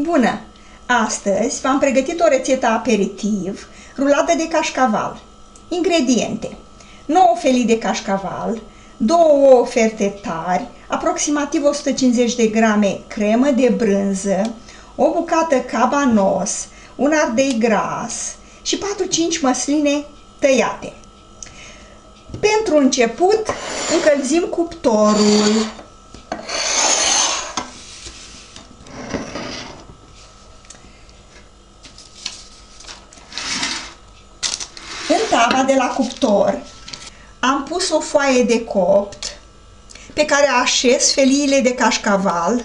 Bună! Astăzi v-am pregătit o rețetă aperitiv, rulată de cașcaval. Ingrediente 9 felii de cașcaval, 2 ouă ferte tari, aproximativ 150 de grame cremă de brânză, o bucată cabanos, un ardei gras și 4-5 măsline tăiate. Pentru început, încălzim cuptorul. În tava de la cuptor am pus o foaie de copt pe care așez feliile de cașcaval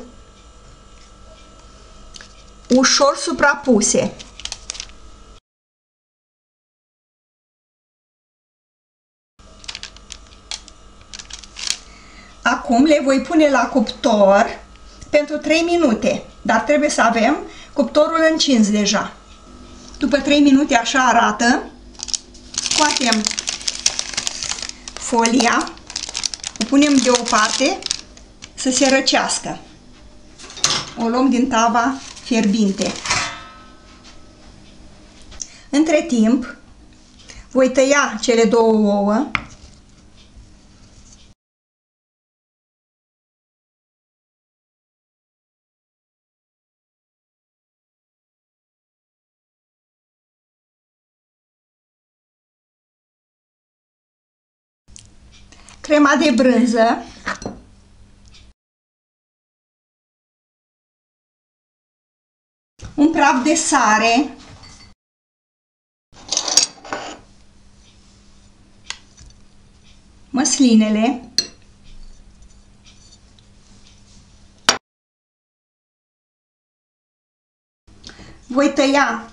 ușor suprapuse. Acum le voi pune la cuptor pentru 3 minute, dar trebuie să avem cuptorul încins deja. După 3 minute așa arată, scoatem folia, o punem deoparte să se răcească. O luăm din tava fierbinte. Între timp, voi tăia cele două ouă crema de brânză, un praf de sare, măslinele, voi tăia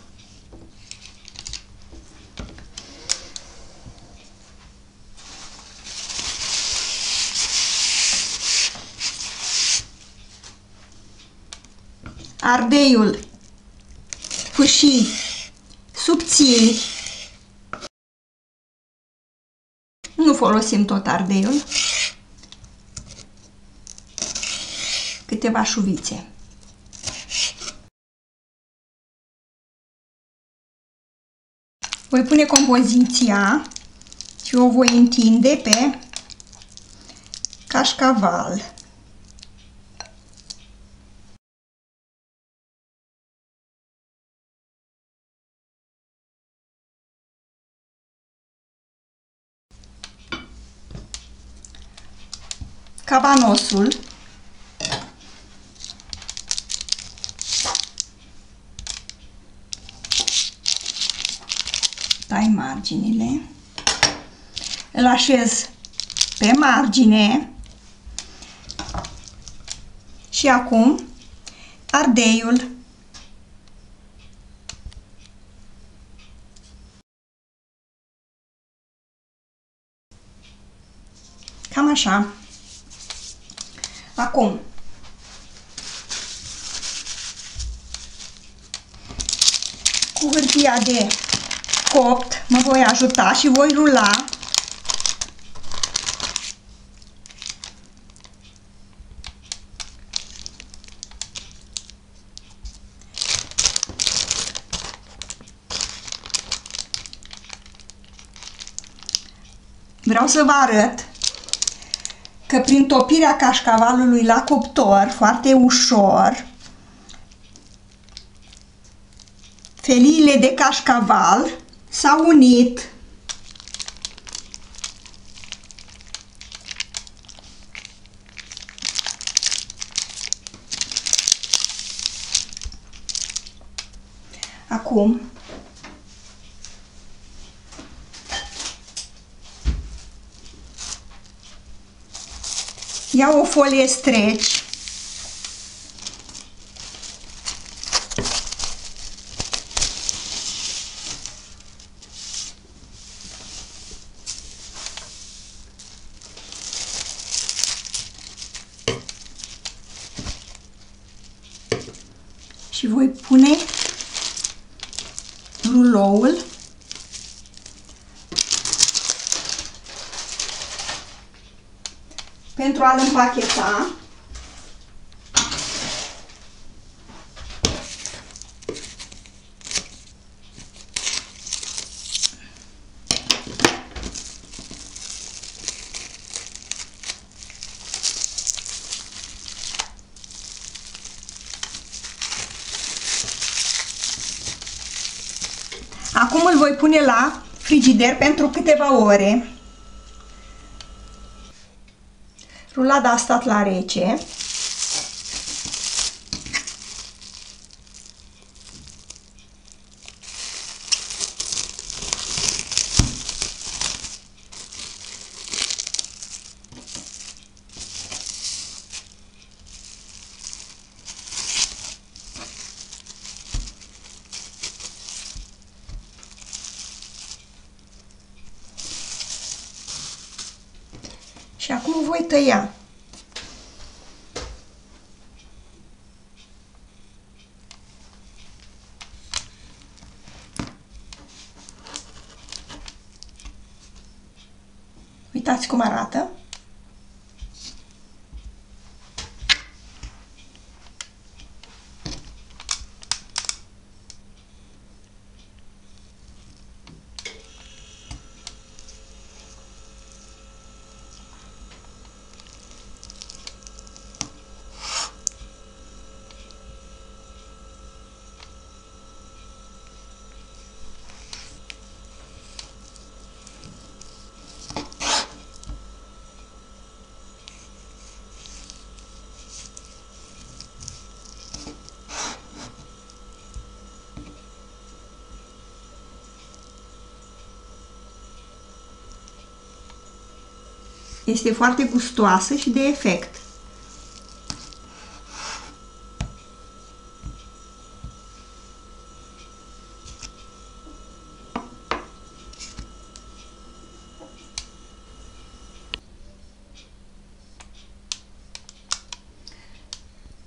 ardeiul fâșii subțiri. Nu folosim tot ardeiul. Câteva șuvițe. Voi pune compoziția și o voi întinde pe cașcaval. Cabanosul tai marginile. Îl așez pe margine. Și acum ardeiul. Cam așa Acum, cu hârtia de copt mă voi ajuta și voi rula. Vreau să vă arăt că prin topirea cașcavalului la cuptor, foarte ușor, feliile de cașcaval s-au unit Acum Iau o folie streci. Și voi pune ruloul pentru a-l împacheta. Acum îl voi pune la frigider pentru câteva ore. Rulada a stat la rece. Și acum voi tăia. Uitați cum arată. Este foarte gustoasă și de efect.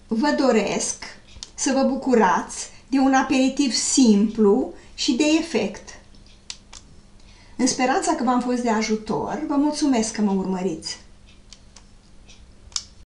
Vă doresc să vă bucurați de un aperitiv simplu și de efect. În speranța că v-am fost de ajutor, vă mulțumesc că mă urmăriți.